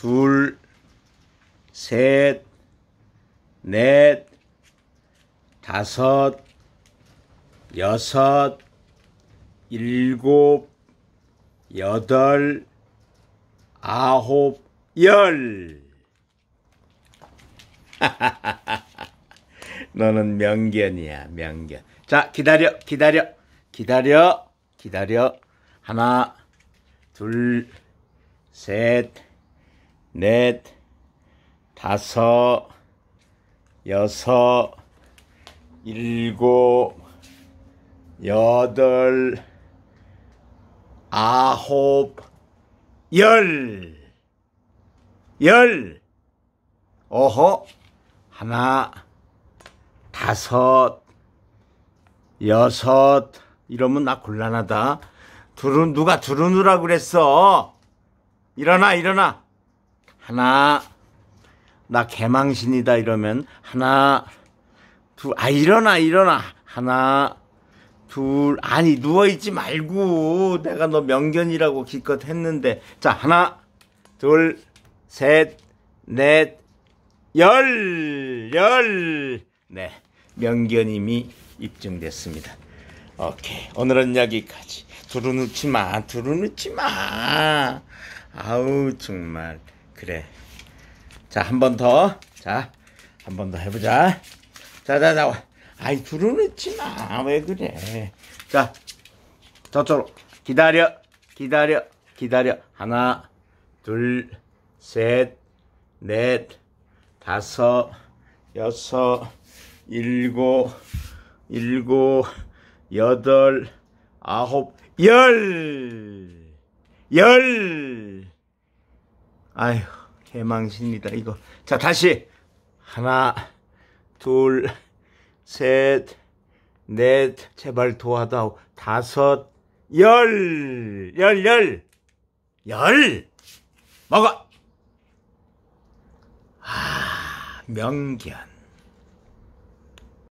둘, 셋, 넷, 다섯, 여섯, 일곱, 여덟, 아홉, 열. 너는 명견이야, 명견. 자, 기다려, 기다려, 기다려, 기다려. 하나, 둘, 셋, 넷, 다섯, 여섯, 일곱, 여덟, 아홉, 열. 열. 어허. 하나, 다섯, 여섯. 이러면 나 곤란하다. 두루, 누가 두루누라 그랬어? 일어나, 일어나. 하나, 나 개망신이다 이러면 하나, 둘, 아, 일어나, 일어나. 하나, 둘, 아니, 누워있지 말고. 내가 너 명견이라고 기껏 했는데. 자, 하나, 둘, 셋, 넷, 열, 열. 네. 명견임이 입증됐습니다. 오케이. 오늘은 여기까지. 두루누치 마, 두루누치 마. 아우, 정말. 그래. 자, 한 번 더. 자, 한 번 더 해보자. 자, 자, 자. 아이, 두루누치 마. 왜 그래. 자, 저쪽으로. 기다려, 기다려, 기다려. 하나, 둘, 셋, 넷, 다섯, 여섯, 일곱, 일곱, 여덟, 아홉, 열! 열! 아휴, 개망신이다, 이거. 자, 다시. 하나, 둘, 셋, 넷, 제발 도와다오. 다섯, 열! 열, 열! 열! 먹어! 아, 명견.